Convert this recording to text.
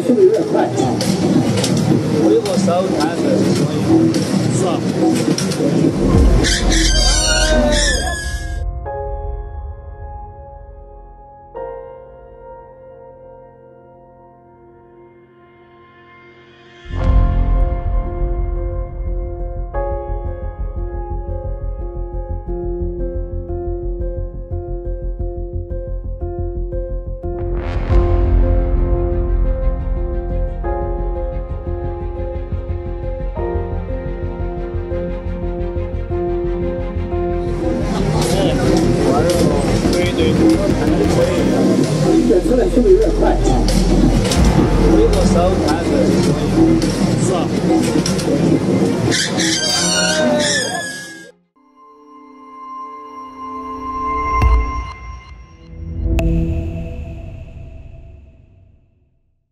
速度有点快。挥个手看是可以，是吧？对对，看他的腿，变出来速度有点快。腿和手看是可以，是吧？